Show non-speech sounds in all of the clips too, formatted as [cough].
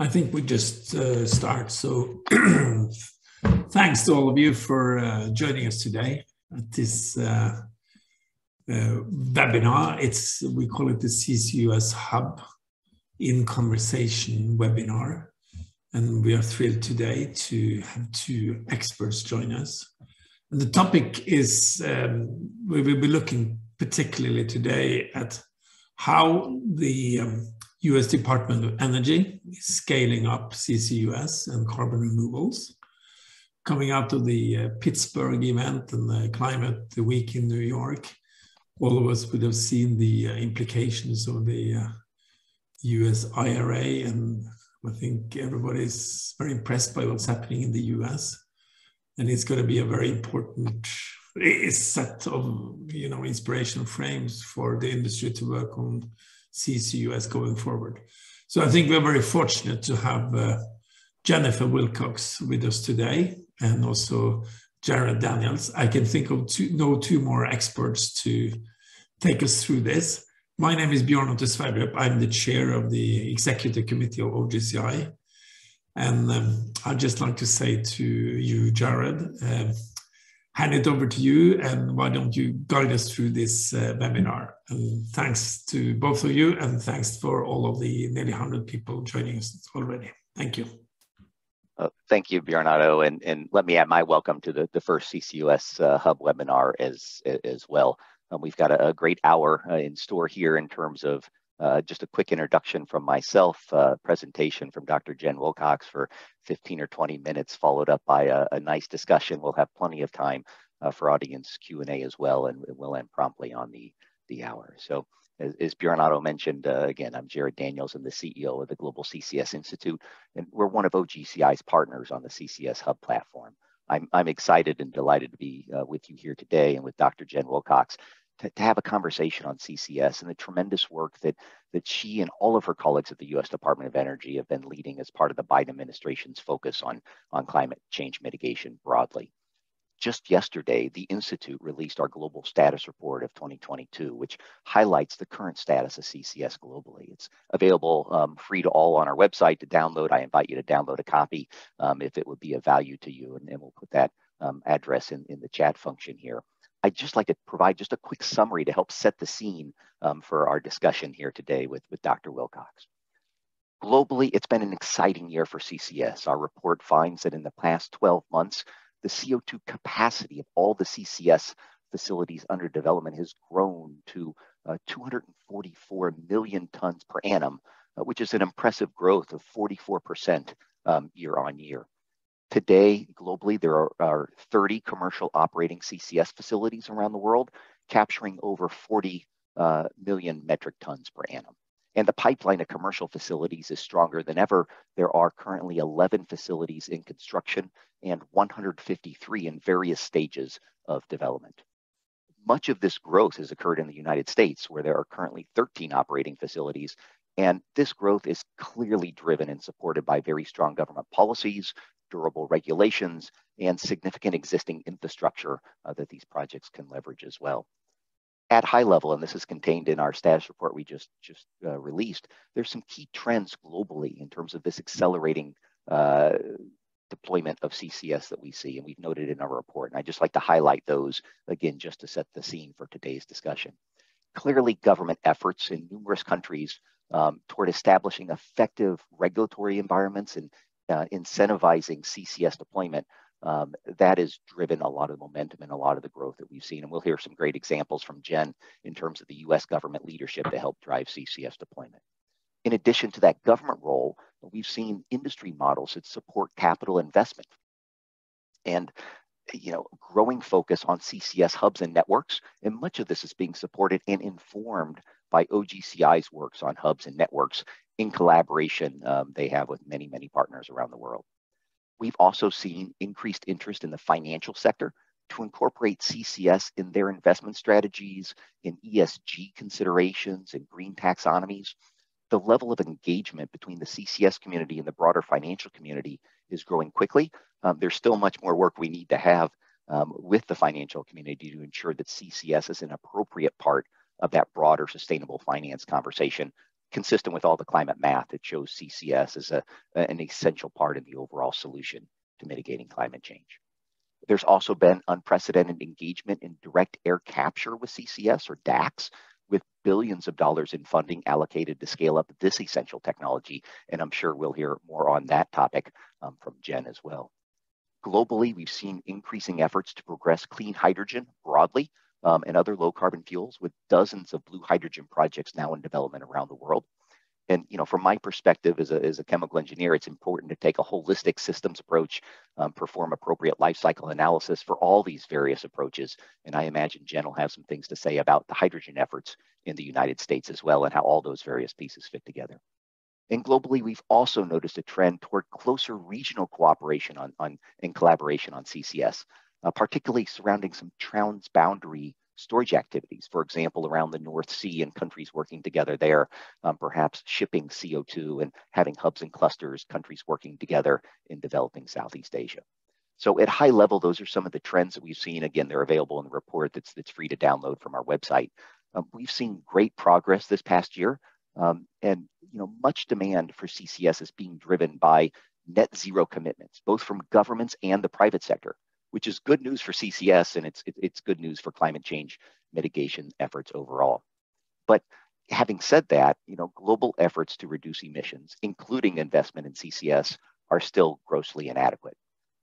I think we just uh, start. So, [clears throat] thanks to all of you for uh, joining us today at this uh, uh webinar. It's we call it the CCUS Hub in Conversation webinar, and we are thrilled today to have two experts join us. And the topic is um, we will be looking particularly today at how the um, US Department of Energy is scaling up CCUS and carbon removals. Coming out of the uh, Pittsburgh event and the climate the week in New York, all of us would have seen the uh, implications of the uh, US IRA, and I think everybody is very impressed by what's happening in the US. And it's going to be a very important set of you know inspiration frames for the industry to work on CCUS going forward. So I think we're very fortunate to have uh, Jennifer Wilcox with us today and also Jarad Daniels. I can think of two, no two more experts to take us through this. My name is Bjorn Otto Sverdrup. I'm the chair of the executive committee of OGCI. And um, I'd just like to say to you, Jarad, uh, hand it over to you and why don't you guide us through this uh, webinar. And thanks to both of you and thanks for all of the nearly 100 people joining us already. Thank you. Uh, thank you, Bjorn Otto, and, and let me add my welcome to the, the first CCUS uh, Hub webinar as, as well. Um, we've got a, a great hour uh, in store here in terms of uh, just a quick introduction from myself, uh, presentation from Dr. Jen Wilcox for 15 or 20 minutes, followed up by a, a nice discussion. We'll have plenty of time uh, for audience Q&A as well, and we'll end promptly on the, the hour. So as, as Bjorn Otto mentioned, uh, again, I'm Jarad Daniels. I'm the CEO of the Global CCS Institute, and we're one of OGCI's partners on the CCS Hub platform. I'm, I'm excited and delighted to be uh, with you here today and with Dr. Jen Wilcox to, to have a conversation on CCS and the tremendous work that, that she and all of her colleagues at the US Department of Energy have been leading as part of the Biden administration's focus on, on climate change mitigation broadly. Just yesterday, the Institute released our global status report of 2022, which highlights the current status of CCS globally. It's available um, free to all on our website to download. I invite you to download a copy um, if it would be of value to you, and, we'll put that um, address in, in the chat function here. I'd just like to provide just a quick summary to help set the scene um, for our discussion here today with, with Dr. Wilcox. Globally, it's been an exciting year for CCS. Our report finds that in the past 12 months, the CO2 capacity of all the CCS facilities under development has grown to uh, 244 million tons per annum, uh, which is an impressive growth of 44% um, year on year. Today, globally, there are, are 30 commercial operating CCS facilities around the world, capturing over 40 uh, million metric tons per annum. And the pipeline of commercial facilities is stronger than ever. There are currently 11 facilities in construction and 153 in various stages of development. Much of this growth has occurred in the United States, where there are currently 13 operating facilities. And this growth is clearly driven and supported by very strong government policies, durable regulations, and significant existing infrastructure uh, that these projects can leverage as well. At high level, and this is contained in our status report we just, just uh, released, there's some key trends globally in terms of this accelerating uh, deployment of CCS that we see, and we've noted in our report. And I'd just like to highlight those again, just to set the scene for today's discussion. Clearly, government efforts in numerous countries um, toward establishing effective regulatory environments and uh, incentivizing CCS deployment, um, that has driven a lot of the momentum and a lot of the growth that we've seen. And we'll hear some great examples from Jen in terms of the US government leadership to help drive CCS deployment. In addition to that government role, we've seen industry models that support capital investment. And you know, growing focus on CCS hubs and networks, and much of this is being supported and informed by OGCI's works on hubs and networks in collaboration um, they have with many, many partners around the world. We've also seen increased interest in the financial sector to incorporate CCS in their investment strategies, in ESG considerations, and green taxonomies. The level of engagement between the CCS community and the broader financial community is growing quickly. Um, there's still much more work we need to have um, with the financial community to ensure that CCS is an appropriate part of that broader sustainable finance conversation consistent with all the climate math that shows CCS as a, an essential part in the overall solution to mitigating climate change. There's also been unprecedented engagement in direct air capture with CCS or DACS, with billions of dollars in funding allocated to scale up this essential technology. And I'm sure we'll hear more on that topic um, from Jen as well. Globally, we've seen increasing efforts to progress clean hydrogen broadly um, and other low carbon fuels with dozens of blue hydrogen projects now in development around the world. And you know, from my perspective as a, as a chemical engineer, it's important to take a holistic systems approach, um, perform appropriate life cycle analysis for all these various approaches. And I imagine Jen will have some things to say about the hydrogen efforts in the United States as well and how all those various pieces fit together. And globally, we've also noticed a trend toward closer regional cooperation on, on and collaboration on CCS, uh, particularly surrounding some transboundary storage activities, for example, around the North Sea and countries working together there, um, perhaps shipping CO2 and having hubs and clusters, countries working together in developing Southeast Asia. So at high level, those are some of the trends that we've seen. Again, they're available in the report that's, that's free to download from our website. Um, we've seen great progress this past year. Um, and you know, much demand for CCS is being driven by net zero commitments, both from governments and the private sector which is good news for CCS and it's, it's good news for climate change mitigation efforts overall. But having said that, you know, global efforts to reduce emissions, including investment in CCS, are still grossly inadequate.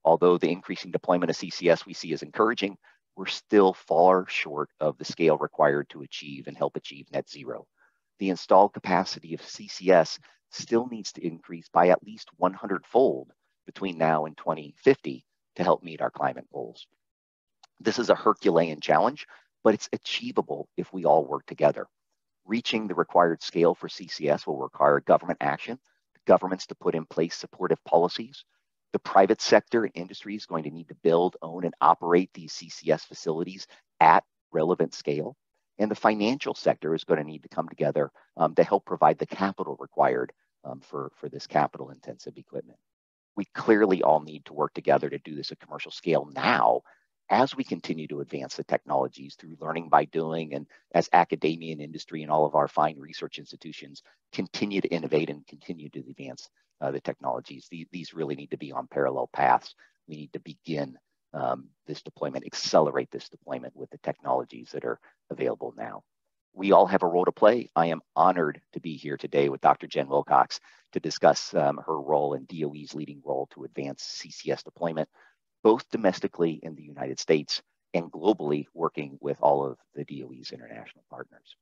Although the increasing deployment of CCS we see is encouraging, we're still far short of the scale required to achieve and help achieve net zero. The installed capacity of CCS still needs to increase by at least 100 fold between now and 2050 to help meet our climate goals. This is a Herculean challenge, but it's achievable if we all work together. Reaching the required scale for CCS will require government action, governments to put in place supportive policies. The private sector and industry is going to need to build, own, and operate these CCS facilities at relevant scale. And the financial sector is going to need to come together um, to help provide the capital required um, for, for this capital intensive equipment we clearly all need to work together to do this at commercial scale now as we continue to advance the technologies through learning by doing and as academia and industry and all of our fine research institutions continue to innovate and continue to advance uh, the technologies. These, really need to be on parallel paths. We need to begin um, this deployment, accelerate this deployment with the technologies that are available now we all have a role to play. I am honored to be here today with Dr. Jen Wilcox to discuss um, her role and DOE's leading role to advance CCS deployment, both domestically in the United States and globally working with all of the DOE's international partners.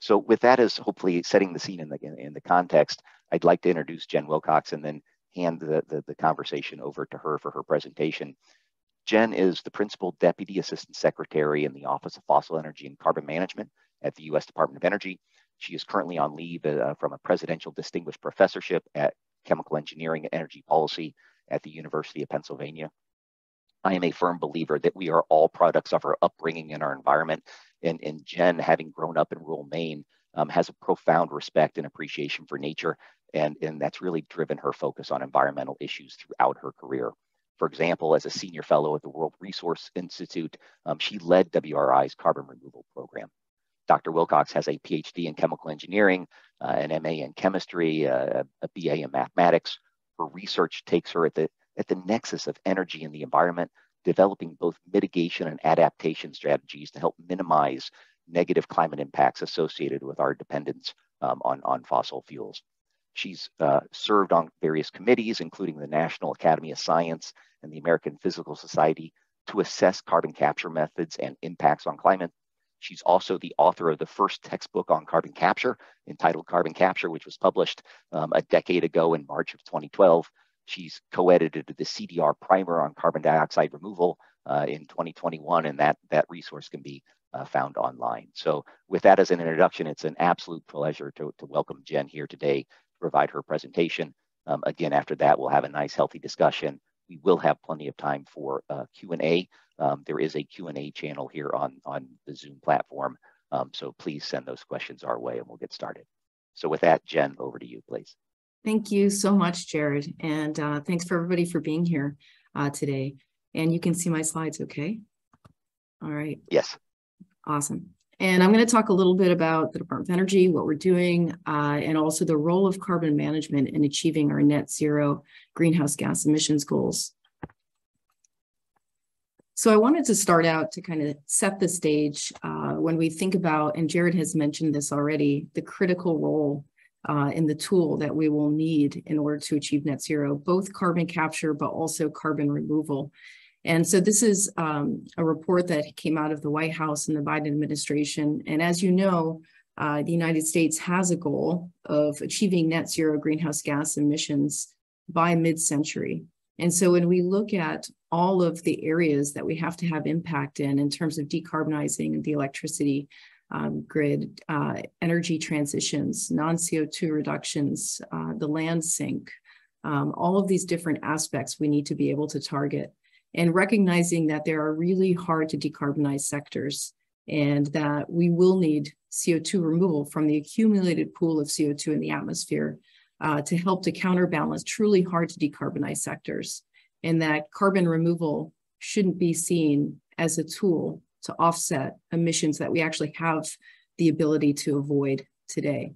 So with that as hopefully setting the scene in the, in, in the context, I'd like to introduce Jen Wilcox and then hand the, the, the conversation over to her for her presentation. Jen is the Principal Deputy Assistant Secretary in the Office of Fossil Energy and Carbon Management at the US Department of Energy. She is currently on leave uh, from a presidential distinguished professorship at chemical engineering and energy policy at the University of Pennsylvania. I am a firm believer that we are all products of our upbringing and our environment. And, and Jen, having grown up in rural Maine, um, has a profound respect and appreciation for nature. And, and that's really driven her focus on environmental issues throughout her career. For example, as a senior fellow at the World Resource Institute, um, she led WRI's carbon removal program. Dr. Wilcox has a PhD in chemical engineering, uh, an MA in chemistry, uh, a BA in mathematics. Her research takes her at the, at the nexus of energy and the environment, developing both mitigation and adaptation strategies to help minimize negative climate impacts associated with our dependence um, on, on fossil fuels. She's uh, served on various committees, including the National Academy of Science and the American Physical Society, to assess carbon capture methods and impacts on climate She's also the author of the first textbook on carbon capture entitled Carbon Capture, which was published um, a decade ago in March of 2012. She's co-edited the CDR primer on carbon dioxide removal uh, in 2021, and that, that resource can be uh, found online. So with that as an introduction, it's an absolute pleasure to, to welcome Jen here today to provide her presentation. Um, again, after that, we'll have a nice, healthy discussion. We will have plenty of time for uh, Q&A um, there is a Q&A channel here on, on the Zoom platform. Um, so please send those questions our way and we'll get started. So with that, Jen, over to you, please. Thank you so much, Jarad. And uh, thanks for everybody for being here uh, today. And you can see my slides, okay? All right. Yes. Awesome. And I'm going to talk a little bit about the Department of Energy, what we're doing, uh, and also the role of carbon management in achieving our net zero greenhouse gas emissions goals. So I wanted to start out to kind of set the stage uh, when we think about, and Jarad has mentioned this already, the critical role uh, in the tool that we will need in order to achieve net zero, both carbon capture, but also carbon removal. And so this is um, a report that came out of the White House and the Biden administration. And as you know, uh, the United States has a goal of achieving net zero greenhouse gas emissions by mid century. And so when we look at all of the areas that we have to have impact in, in terms of decarbonizing the electricity um, grid, uh, energy transitions, non CO2 reductions, uh, the land sink, um, all of these different aspects we need to be able to target and recognizing that there are really hard to decarbonize sectors and that we will need CO2 removal from the accumulated pool of CO2 in the atmosphere uh, to help to counterbalance truly hard to decarbonize sectors. And that carbon removal shouldn't be seen as a tool to offset emissions that we actually have the ability to avoid today.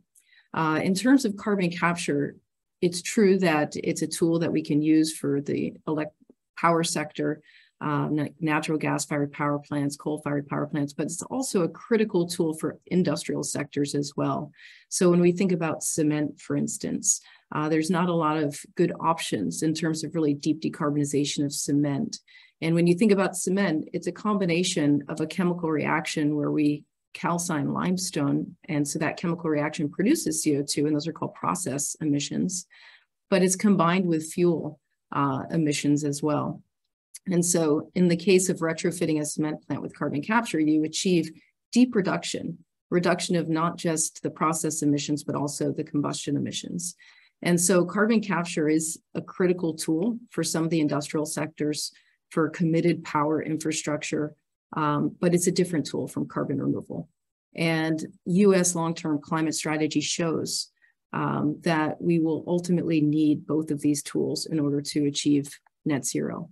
Uh, in terms of carbon capture, it's true that it's a tool that we can use for the elect power sector, um, natural gas fired power plants, coal fired power plants, but it's also a critical tool for industrial sectors as well. So when we think about cement, for instance, uh, there's not a lot of good options in terms of really deep decarbonization of cement. And when you think about cement, it's a combination of a chemical reaction where we calcine limestone. And so that chemical reaction produces CO2, and those are called process emissions, but it's combined with fuel uh, emissions as well. And so in the case of retrofitting a cement plant with carbon capture, you achieve deep reduction, reduction of not just the process emissions, but also the combustion emissions. And so carbon capture is a critical tool for some of the industrial sectors for committed power infrastructure, um, but it's a different tool from carbon removal. And US long-term climate strategy shows um, that we will ultimately need both of these tools in order to achieve net zero.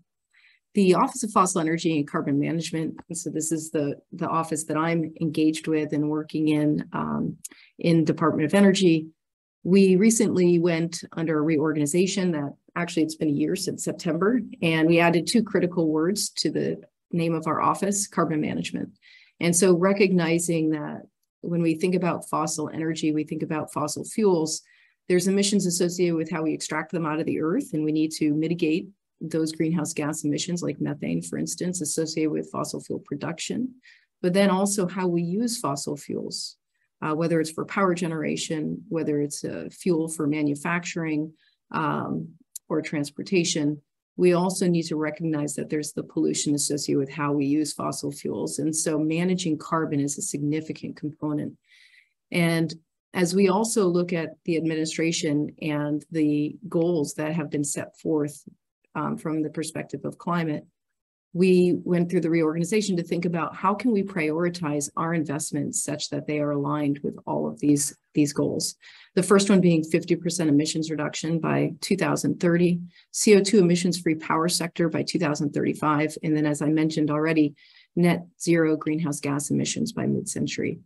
The Office of Fossil Energy and Carbon Management, so this is the, the office that I'm engaged with and working in um, in Department of Energy. We recently went under a reorganization that actually it's been a year since September, and we added two critical words to the name of our office, carbon management. And so recognizing that when we think about fossil energy, we think about fossil fuels, there's emissions associated with how we extract them out of the earth, and we need to mitigate those greenhouse gas emissions, like methane, for instance, associated with fossil fuel production, but then also how we use fossil fuels, uh, whether it's for power generation, whether it's a fuel for manufacturing um, or transportation we also need to recognize that there's the pollution associated with how we use fossil fuels. And so managing carbon is a significant component. And as we also look at the administration and the goals that have been set forth um, from the perspective of climate, we went through the reorganization to think about how can we prioritize our investments such that they are aligned with all of these, these goals. The first one being 50% emissions reduction by 2030, CO2 emissions free power sector by 2035, and then as I mentioned already, net zero greenhouse gas emissions by mid-century.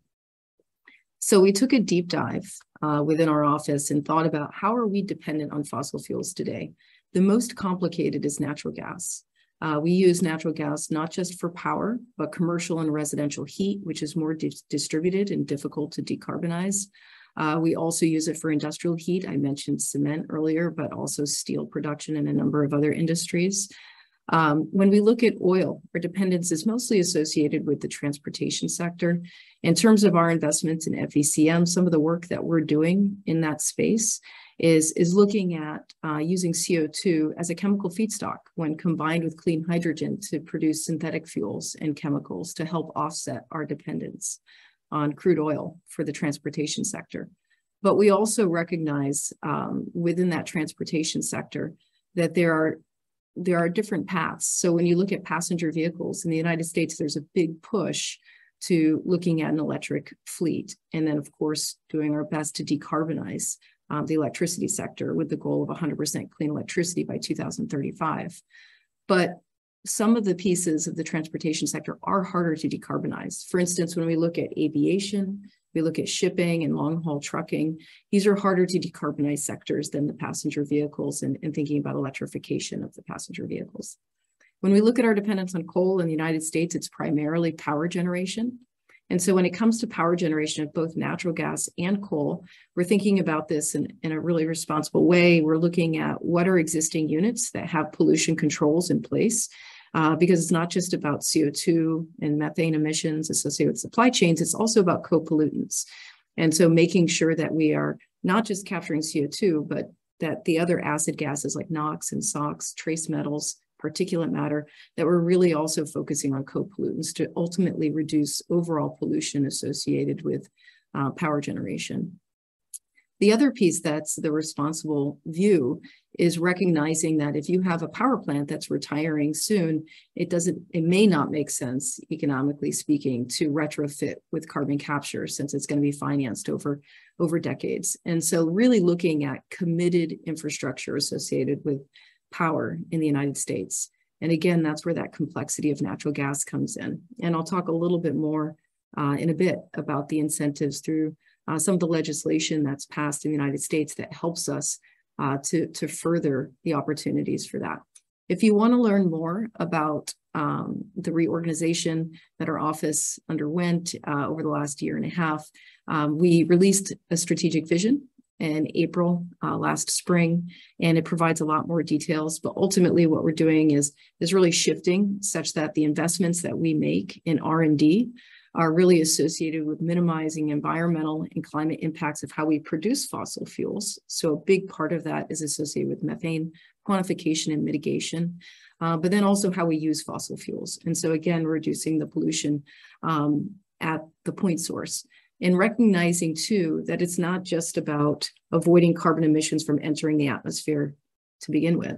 So we took a deep dive uh, within our office and thought about how are we dependent on fossil fuels today? The most complicated is natural gas. Uh, we use natural gas not just for power, but commercial and residential heat, which is more di distributed and difficult to decarbonize. Uh, we also use it for industrial heat. I mentioned cement earlier, but also steel production and a number of other industries. Um, when we look at oil, our dependence is mostly associated with the transportation sector. In terms of our investments in FECM, some of the work that we're doing in that space is, is looking at uh, using CO2 as a chemical feedstock when combined with clean hydrogen to produce synthetic fuels and chemicals to help offset our dependence on crude oil for the transportation sector. But we also recognize um, within that transportation sector that there are there are different paths. So when you look at passenger vehicles in the United States, there's a big push to looking at an electric fleet. And then, of course, doing our best to decarbonize um, the electricity sector with the goal of 100% clean electricity by 2035. But some of the pieces of the transportation sector are harder to decarbonize. For instance, when we look at aviation, we look at shipping and long haul trucking, these are harder to decarbonize sectors than the passenger vehicles and, and thinking about electrification of the passenger vehicles. When we look at our dependence on coal in the United States, it's primarily power generation. And so when it comes to power generation of both natural gas and coal, we're thinking about this in, in a really responsible way. We're looking at what are existing units that have pollution controls in place uh, because it's not just about CO2 and methane emissions associated with supply chains, it's also about co-pollutants. And so making sure that we are not just capturing CO2, but that the other acid gases like NOx and SOx, trace metals, particulate matter, that we're really also focusing on co-pollutants to ultimately reduce overall pollution associated with uh, power generation. The other piece that's the responsible view is recognizing that if you have a power plant that's retiring soon, it doesn't, it may not make sense, economically speaking, to retrofit with carbon capture since it's going to be financed over, over decades. And so really looking at committed infrastructure associated with power in the United States. And again, that's where that complexity of natural gas comes in. And I'll talk a little bit more uh, in a bit about the incentives through uh, some of the legislation that's passed in the United States that helps us uh, to, to further the opportunities for that. If you want to learn more about um, the reorganization that our office underwent uh, over the last year and a half, um, we released a strategic vision in April uh, last spring, and it provides a lot more details. But ultimately, what we're doing is is really shifting such that the investments that we make in R and D are really associated with minimizing environmental and climate impacts of how we produce fossil fuels. So a big part of that is associated with methane quantification and mitigation, uh, but then also how we use fossil fuels. And so again, reducing the pollution um, at the point source and recognizing too that it's not just about avoiding carbon emissions from entering the atmosphere to begin with.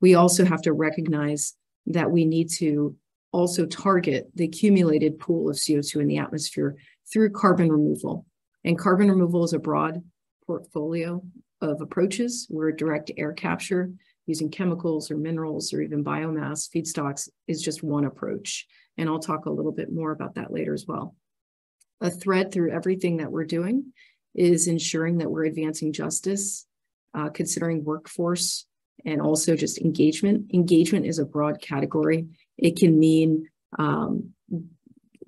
We also have to recognize that we need to also target the accumulated pool of CO2 in the atmosphere through carbon removal. And carbon removal is a broad portfolio of approaches where direct air capture using chemicals or minerals or even biomass feedstocks is just one approach. And I'll talk a little bit more about that later as well. A thread through everything that we're doing is ensuring that we're advancing justice, uh, considering workforce, and also just engagement. Engagement is a broad category it can mean um,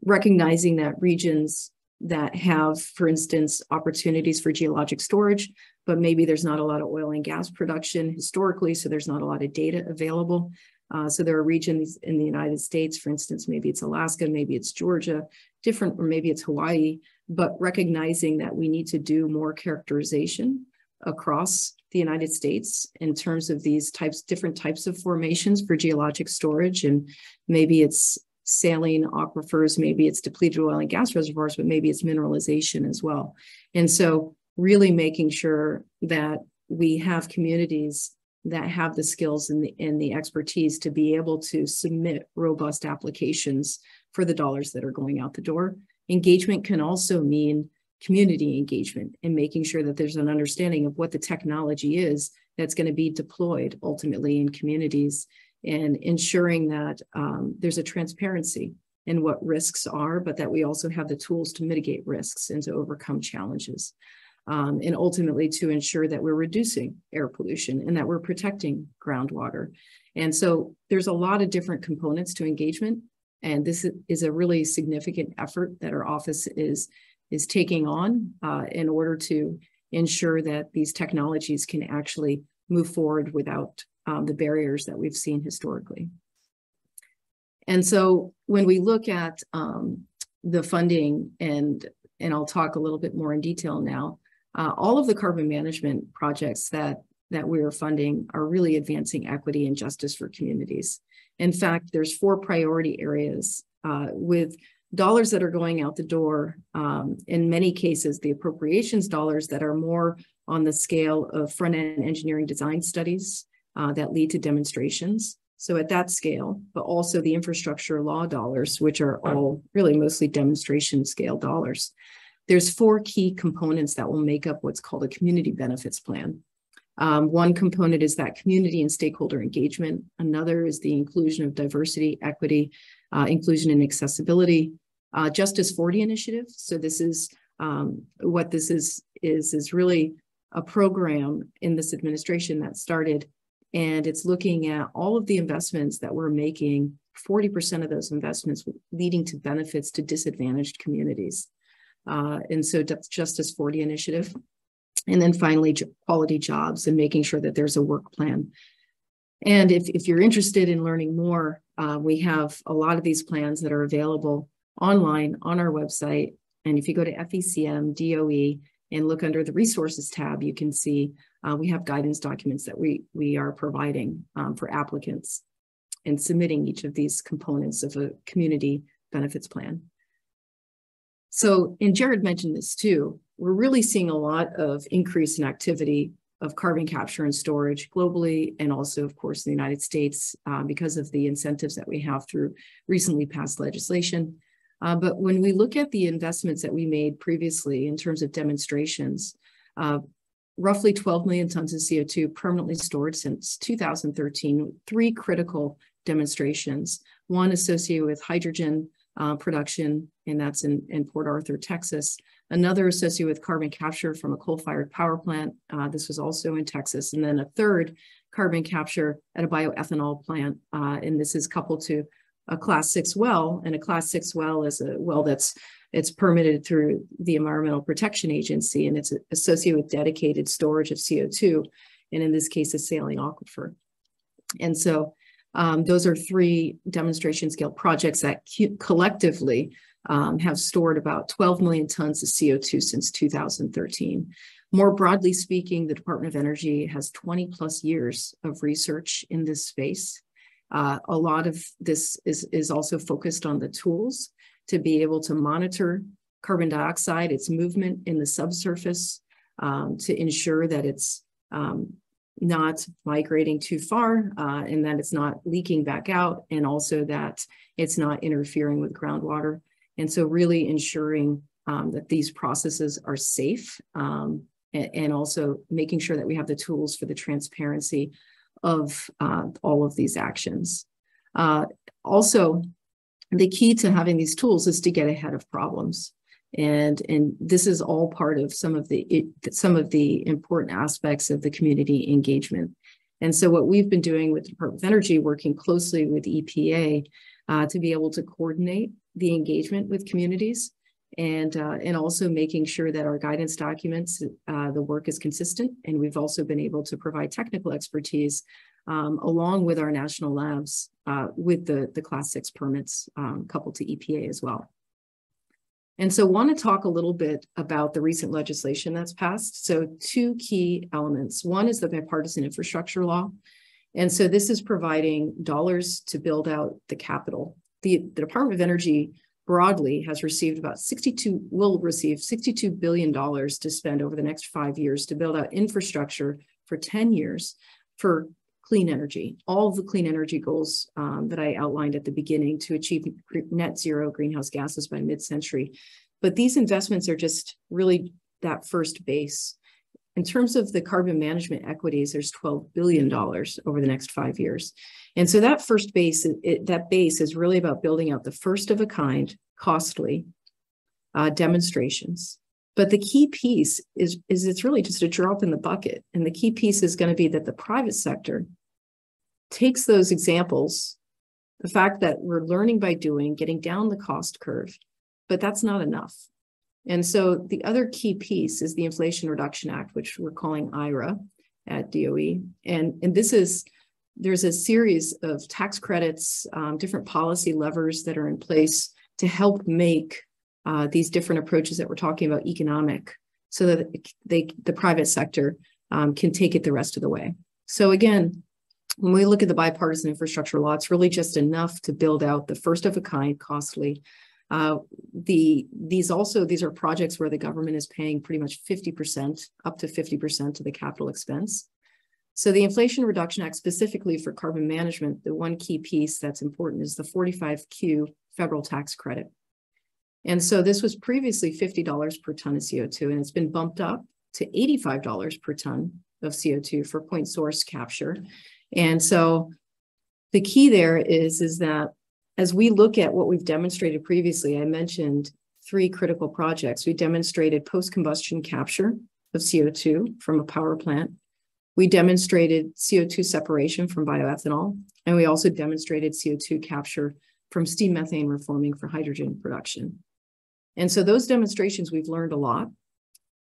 recognizing that regions that have, for instance, opportunities for geologic storage, but maybe there's not a lot of oil and gas production historically, so there's not a lot of data available. Uh, so there are regions in the United States, for instance, maybe it's Alaska, maybe it's Georgia, different, or maybe it's Hawaii, but recognizing that we need to do more characterization across the United States in terms of these types, different types of formations for geologic storage. And maybe it's saline aquifers, maybe it's depleted oil and gas reservoirs, but maybe it's mineralization as well. And so really making sure that we have communities that have the skills and the, and the expertise to be able to submit robust applications for the dollars that are going out the door. Engagement can also mean community engagement and making sure that there's an understanding of what the technology is that's going to be deployed ultimately in communities and ensuring that um, there's a transparency in what risks are, but that we also have the tools to mitigate risks and to overcome challenges. Um, and ultimately to ensure that we're reducing air pollution and that we're protecting groundwater. And so there's a lot of different components to engagement. And this is a really significant effort that our office is is taking on uh, in order to ensure that these technologies can actually move forward without um, the barriers that we've seen historically. And so when we look at um, the funding and and I'll talk a little bit more in detail now, uh, all of the carbon management projects that that we are funding are really advancing equity and justice for communities. In fact, there's four priority areas uh, with dollars that are going out the door, um, in many cases, the appropriations dollars that are more on the scale of front end engineering design studies uh, that lead to demonstrations. So at that scale, but also the infrastructure law dollars, which are all really mostly demonstration scale dollars. There's four key components that will make up what's called a community benefits plan. Um, one component is that community and stakeholder engagement. Another is the inclusion of diversity, equity, uh, inclusion and accessibility. Uh, Justice 40 initiative. So this is um, what this is is is really a program in this administration that started, and it's looking at all of the investments that we're making. 40% of those investments leading to benefits to disadvantaged communities. Uh, and so Justice 40 initiative. And then finally, quality jobs and making sure that there's a work plan. And if, if you're interested in learning more, uh, we have a lot of these plans that are available online on our website. And if you go to FECM DOE and look under the resources tab, you can see uh, we have guidance documents that we, we are providing um, for applicants and submitting each of these components of a community benefits plan. So, and Jarad mentioned this too, we're really seeing a lot of increase in activity of carbon capture and storage globally, and also, of course, in the United States uh, because of the incentives that we have through recently passed legislation. Uh, but when we look at the investments that we made previously in terms of demonstrations, uh, roughly 12 million tons of CO2 permanently stored since 2013, three critical demonstrations, one associated with hydrogen uh, production, and that's in, in Port Arthur, Texas. Another associated with carbon capture from a coal-fired power plant. Uh, this was also in Texas. And then a third carbon capture at a bioethanol plant. Uh, and this is coupled to a class six well. And a class six well is a well that's it's permitted through the Environmental Protection Agency, and it's associated with dedicated storage of CO2, and in this case, a saline aquifer. And so um, those are three demonstration scale projects that collectively um, have stored about 12 million tons of CO2 since 2013. More broadly speaking, the Department of Energy has 20 plus years of research in this space. Uh, a lot of this is, is also focused on the tools to be able to monitor carbon dioxide, its movement in the subsurface, um, to ensure that it's um, not migrating too far uh, and that it's not leaking back out, and also that it's not interfering with groundwater. And so, really ensuring um, that these processes are safe um, and, and, also making sure that we have the tools for the transparency of uh, all of these actions. Uh, also, the key to having these tools is to get ahead of problems and and this is all part of some of the it, some of the important aspects of the community engagement. And so what we've been doing with the department of energy working closely with epa uh, to be able to coordinate the engagement with communities and uh, and also making sure that our guidance documents uh, the work is consistent. And we've also been able to provide technical expertise um, along with our national labs uh, with the the class six permits um, coupled to epa as well and so want to talk a little bit about the recent legislation that's passed. So two key elements. One is the bipartisan infrastructure law. And so this is providing dollars to build out the capital. The, the Department of Energy broadly has received about 62, will receive $62 billion to spend over the next five years to build out infrastructure for 10 years for clean energy, all the clean energy goals um, that I outlined at the beginning to achieve net zero greenhouse gases by mid century. But these investments are just really that first base. In terms of the carbon management equities, there's $12 billion over the next five years. And so that first base, it, that base is really about building out the first of a kind, costly uh, demonstrations but the key piece is, is it's really just a drop in the bucket. And the key piece is going to be that the private sector takes those examples, the fact that we're learning by doing, getting down the cost curve, but that's not enough. And so the other key piece is the Inflation Reduction Act, which we're calling IRA at DOE. And, and this is, there's a series of tax credits, um, different policy levers that are in place to help make uh, these different approaches that we're talking about economic so that they the private sector um, can take it the rest of the way so again when we look at the bipartisan infrastructure law it's really just enough to build out the first of a kind costly uh, the these also these are projects where the government is paying pretty much 50% up to 50% of the capital expense so the inflation reduction act specifically for carbon management the one key piece that's important is the 45q federal tax credit and so this was previously $50 per ton of CO2, and it's been bumped up to $85 per ton of CO2 for point source capture. And so the key there is, is that as we look at what we've demonstrated previously, I mentioned three critical projects. We demonstrated post-combustion capture of CO2 from a power plant. We demonstrated CO2 separation from bioethanol, and we also demonstrated CO2 capture from steam methane reforming for hydrogen production. And so those demonstrations, we've learned a lot.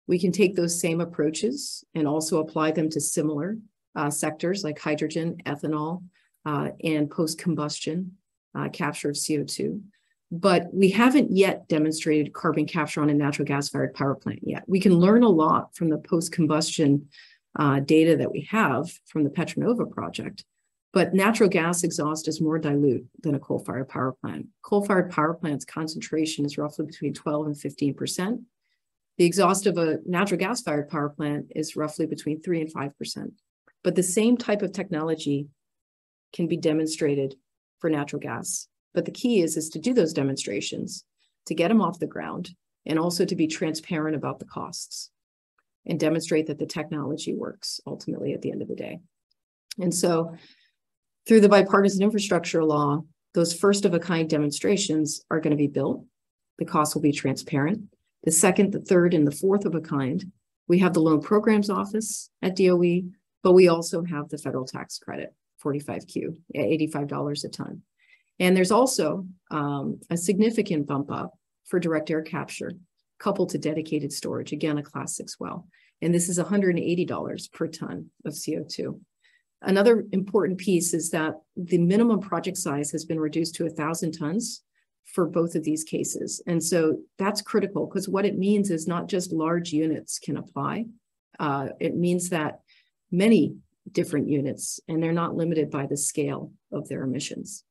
We can take those same approaches and also apply them to similar uh, sectors like hydrogen, ethanol, uh, and post combustion uh, capture of CO2. But we haven't yet demonstrated carbon capture on a natural gas fired power plant yet. We can learn a lot from the post combustion uh, data that we have from the Petra Nova project. But natural gas exhaust is more dilute than a coal fired power plant. Coal fired power plant's concentration is roughly between 12 and 15%. The exhaust of a natural gas fired power plant is roughly between 3 and 5%. But the same type of technology can be demonstrated for natural gas. But the key is, is to do those demonstrations, to get them off the ground, and also to be transparent about the costs and demonstrate that the technology works ultimately at the end of the day. And so through the bipartisan infrastructure law, those first of a kind demonstrations are going to be built. The costs will be transparent. The second, the third, and the fourth of a kind, we have the loan programs office at DOE, but we also have the federal tax credit. 45Q at $85 a ton. And there's also um, a significant bump up for direct air capture coupled to dedicated storage, again, a class six well. And this is $180 per ton of CO2. Another important piece is that the minimum project size has been reduced to 1,000 tons for both of these cases. And so that's critical because what it means is not just large units can apply. Uh, it means that many different units, and they're not limited by the scale of their emissions.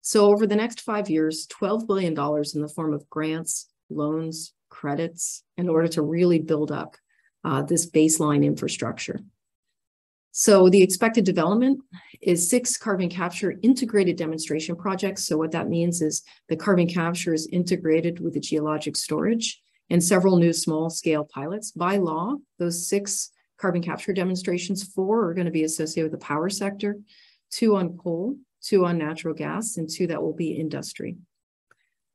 So over the next five years, $12 billion in the form of grants, loans, credits, in order to really build up uh, this baseline infrastructure. So the expected development is six carbon capture integrated demonstration projects. So what that means is the carbon capture is integrated with the geologic storage and several new small scale pilots. By law, those six carbon capture demonstrations. Four are going to be associated with the power sector, two on coal, two on natural gas, and two that will be industry.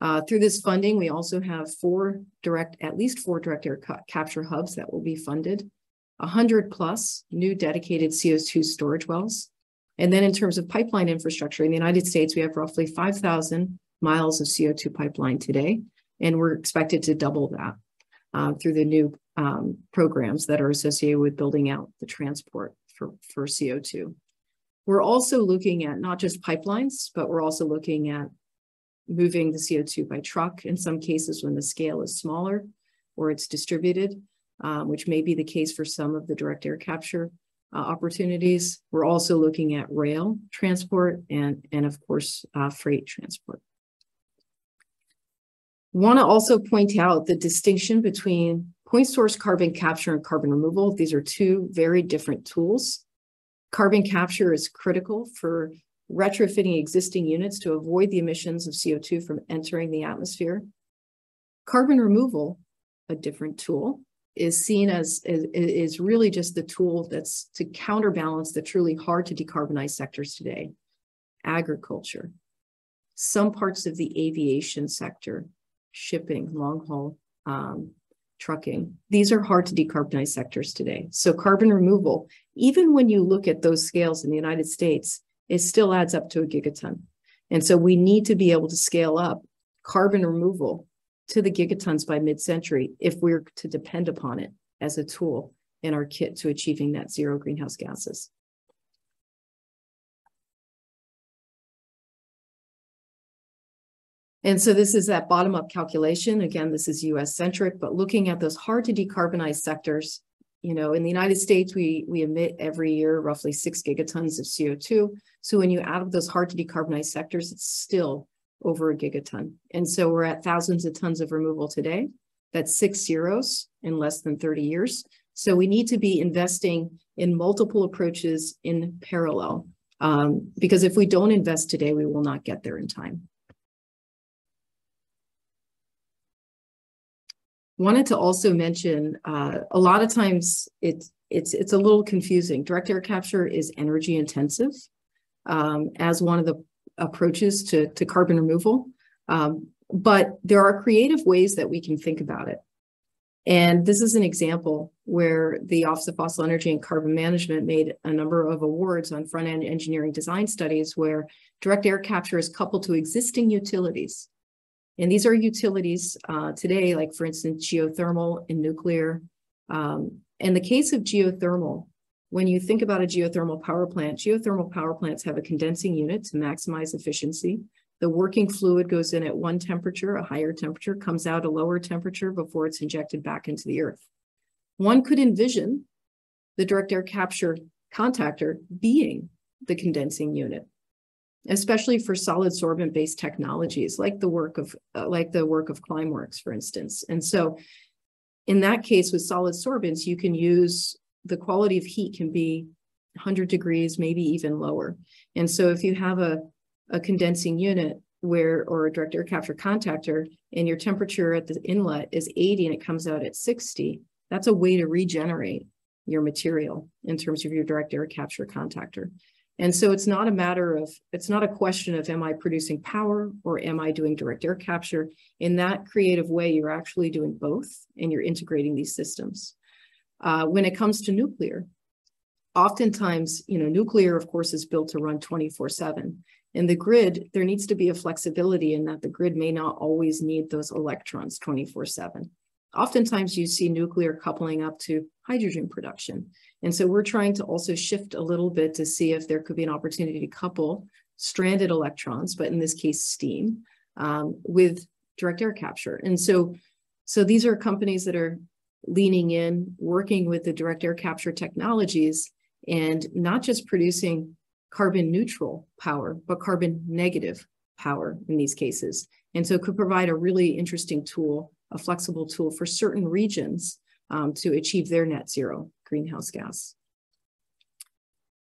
Uh, through this funding, we also have four direct, at least four direct air ca capture hubs that will be funded, 100 plus new dedicated CO2 storage wells. And then in terms of pipeline infrastructure in the United States, we have roughly 5,000 miles of CO2 pipeline today, and we're expected to double that uh, through the new um, programs that are associated with building out the transport for, for CO2. We're also looking at not just pipelines, but we're also looking at moving the CO2 by truck in some cases when the scale is smaller or it's distributed, um, which may be the case for some of the direct air capture uh, opportunities. We're also looking at rail transport and, and of course, uh, freight transport. Want to also point out the distinction between Point source carbon capture and carbon removal, these are two very different tools. Carbon capture is critical for retrofitting existing units to avoid the emissions of CO2 from entering the atmosphere. Carbon removal, a different tool, is seen as is, is really just the tool that's to counterbalance the truly hard to decarbonize sectors today. Agriculture, some parts of the aviation sector, shipping, long haul, um, trucking. These are hard to decarbonize sectors today. So carbon removal, even when you look at those scales in the United States, it still adds up to a gigaton. And so we need to be able to scale up carbon removal to the gigatons by mid-century if we're to depend upon it as a tool in our kit to achieving net zero greenhouse gases. And so this is that bottom up calculation. Again, this is US centric, but looking at those hard to decarbonize sectors, you know, in the United States, we, we emit every year roughly six gigatons of CO2. So when you add up those hard to decarbonize sectors, it's still over a gigaton. And so we're at thousands of tons of removal today. That's six zeros in less than 30 years. So we need to be investing in multiple approaches in parallel. Um, because if we don't invest today, we will not get there in time. Wanted to also mention uh, a lot of times it's it's it's a little confusing. Direct air capture is energy intensive um, as one of the approaches to, to carbon removal. Um, but there are creative ways that we can think about it. And this is an example where the Office of Fossil Energy and Carbon Management made a number of awards on front end engineering design studies where direct air capture is coupled to existing utilities. And these are utilities uh, today, like for instance, geothermal and nuclear. Um, in the case of geothermal, when you think about a geothermal power plant, geothermal power plants have a condensing unit to maximize efficiency. The working fluid goes in at one temperature, a higher temperature, comes out a lower temperature before it's injected back into the earth. One could envision the direct air capture contactor being the condensing unit, especially for solid sorbent based technologies like the work of uh, like the work of Climeworks, for instance. And so in that case with solid sorbents, you can use the quality of heat can be 100 degrees, maybe even lower. And so if you have a a condensing unit where or a direct air capture contactor and your temperature at the inlet is 80 and it comes out at 60 that's a way to regenerate your material in terms of your direct air capture contactor and so it's not a matter of it's not a question of am i producing power or am i doing direct air capture? In that creative way you're actually doing both and you're integrating these systems. Uh, when it comes to nuclear oftentimes you know nuclear of course is built to run 24 7 in the grid, there needs to be a flexibility in that the grid may not always need those electrons 24 7. Oftentimes, you see nuclear coupling up to hydrogen production. And so we're trying to also shift a little bit to see if there could be an opportunity to couple stranded electrons, but in this case, steam, um, with direct air capture. And so, so these are companies that are leaning in, working with the direct air capture technologies, and not just producing carbon neutral power, but carbon negative power in these cases. And so could provide a really interesting tool, a flexible tool for certain regions um, to achieve their net zero greenhouse gas.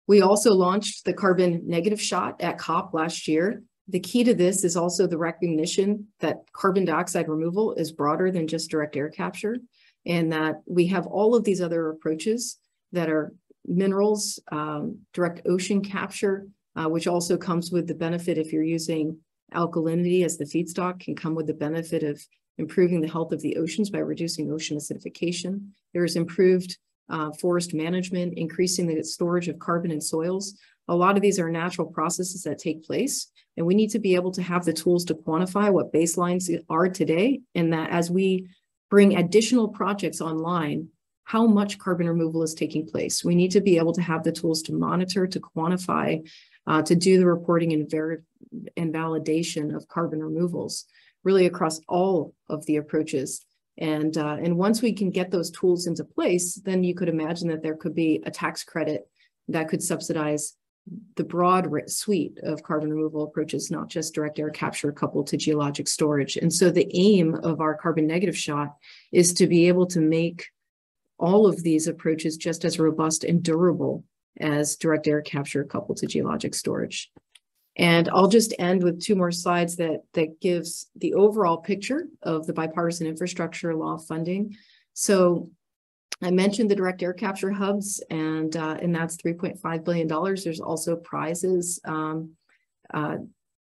We also launched the carbon negative shot at COP last year. The key to this is also the recognition that carbon dioxide removal is broader than just direct air capture, and that we have all of these other approaches that are minerals, um, direct ocean capture, uh, which also comes with the benefit if you're using alkalinity as the feedstock, can come with the benefit of improving the health of the oceans by reducing ocean acidification. There's improved uh, forest management, increasing the storage of carbon in soils. A lot of these are natural processes that take place, and we need to be able to have the tools to quantify what baselines are today, and that as we bring additional projects online, how much carbon removal is taking place. We need to be able to have the tools to monitor, to quantify, uh, to do the reporting and, ver- and validation of carbon removals, really across all of the approaches. And, uh, and once we can get those tools into place, then you could imagine that there could be a tax credit that could subsidize the broad suite of carbon removal approaches, not just direct air capture coupled to geologic storage. And so the aim of our carbon negative shot is to be able to make all of these approaches just as robust and durable as direct air capture coupled to geologic storage. And I'll just end with two more slides that, that gives the overall picture of the bipartisan infrastructure law funding. So I mentioned the direct air capture hubs, and uh, and that's $3.5 billion. There's also prizes um, uh,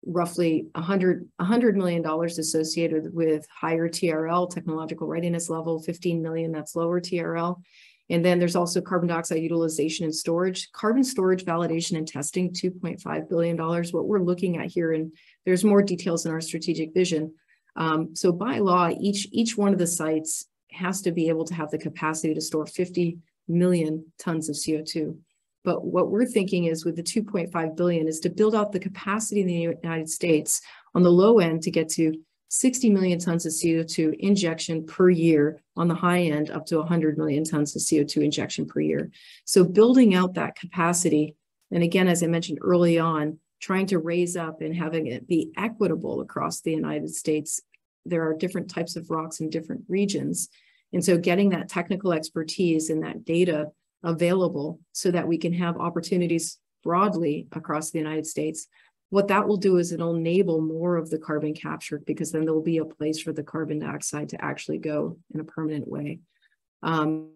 roughly 100, $100 million associated with higher TRL, technological readiness level, 15 million, that's lower TRL. And then there's also carbon dioxide utilization and storage, carbon storage validation and testing, $2.5 billion. What we're looking at here, and there's more details in our strategic vision. Um, so by law, each, each one of the sites has to be able to have the capacity to store 50 million tons of CO2. But what we're thinking is with the 2.5 billion is to build out the capacity in the United States on the low end to get to 60 million tons of CO2 injection per year on the high end up to 100 million tons of CO2 injection per year. So building out that capacity, and again, as I mentioned early on, trying to raise up and having it be equitable across the United States. There are different types of rocks in different regions. And so getting that technical expertise and that data available so that we can have opportunities broadly across the United States. What that will do is it'll enable more of the carbon capture because then there will be a place for the carbon dioxide to actually go in a permanent way. Um,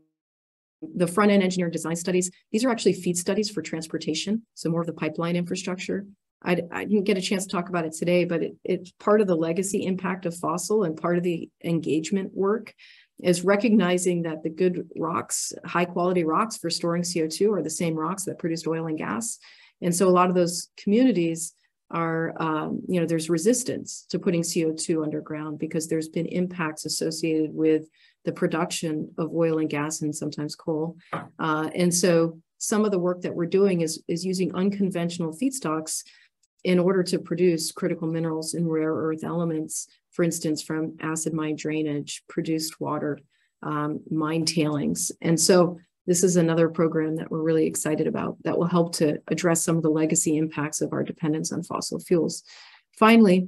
the front end engineering design studies, these are actually feed studies for transportation. So more of the pipeline infrastructure. I, I didn't get a chance to talk about it today, but it, it's part of the legacy impact of fossil and part of the engagement work is recognizing that the good rocks, high quality rocks for storing CO2 are the same rocks that produced oil and gas. And so a lot of those communities are, um, you know, there's resistance to putting CO2 underground because there's been impacts associated with the production of oil and gas and sometimes coal. Uh, and so some of the work that we're doing is, is using unconventional feedstocks in order to produce critical minerals and rare earth elements, for instance, from acid mine drainage, produced water, um, mine tailings. And so this is another program that we're really excited about that will help to address some of the legacy impacts of our dependence on fossil fuels. Finally,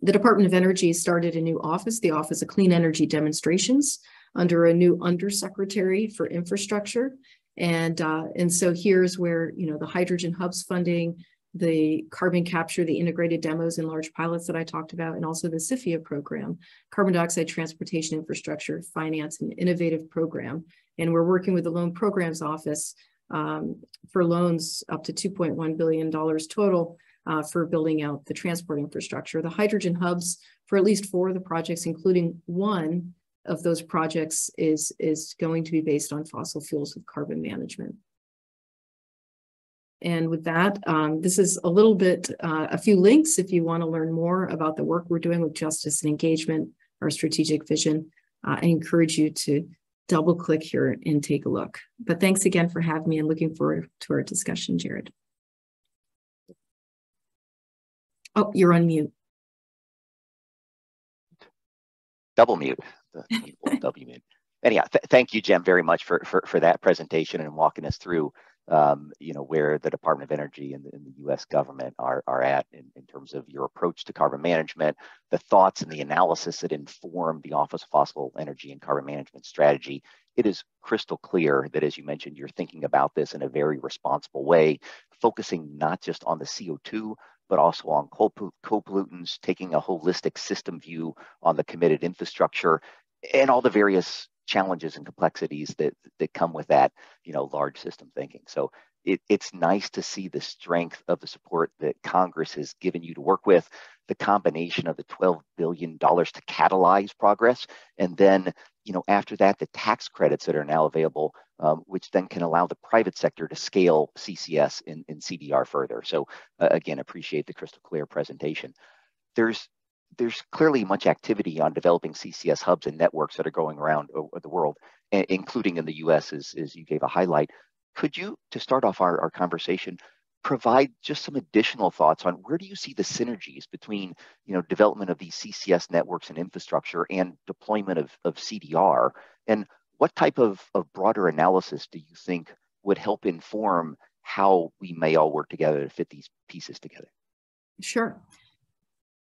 the Department of Energy started a new office, the Office of Clean Energy Demonstrations, under a new undersecretary for infrastructure. And, uh, and so here's where, you know, the hydrogen hubs funding, the carbon capture, the integrated demos and large pilots that I talked about, and also the CIFIA program, carbon dioxide transportation infrastructure, finance and innovative program. And we're working with the Loan Programs Office um, for loans up to $2.1 billion total uh, for building out the transport infrastructure. The hydrogen hubs for at least four of the projects, including one of those projects is, is going to be based on fossil fuels with carbon management. And with that, um, this is a little bit, uh, a few links if you want to learn more about the work we're doing with justice and engagement, our strategic vision. Uh, I encourage you to double click here and take a look. But thanks again for having me and looking forward to our discussion, Jarad. Oh, you're on mute. Double mute, W mute. Anyhow, th thank you, Jen, very much for, for, for that presentation and walking us through um, you know, where the Department of Energy and the, and the US government are, are at in, in terms of your approach to carbon management, the thoughts and the analysis that inform the Office of Fossil Energy and Carbon Management Strategy. It is crystal clear that, as you mentioned, you're thinking about this in a very responsible way, focusing not just on the CO2, but also on co-pollutants, taking a holistic system view on the committed infrastructure and all the various challenges and complexities that that come with that you know large system thinking. So it, it's nice to see the strength of the support that congress has given you to work with the combination of the 12 billion dollars to catalyze progress and then you know after that the tax credits that are now available um, which then can allow the private sector to scale ccs in, in cdr further. So uh, again appreciate the crystal clear presentation. There's there's clearly much activity on developing CCS hubs and networks that are going around the world, including in the US, as, as you gave a highlight. Could you, to start off our, our conversation, provide just some additional thoughts on where do you see the synergies between you know development of these CCS networks and infrastructure and deployment of, of CDR and what type of, of broader analysis do you think would help inform how we may all work together to fit these pieces together? Sure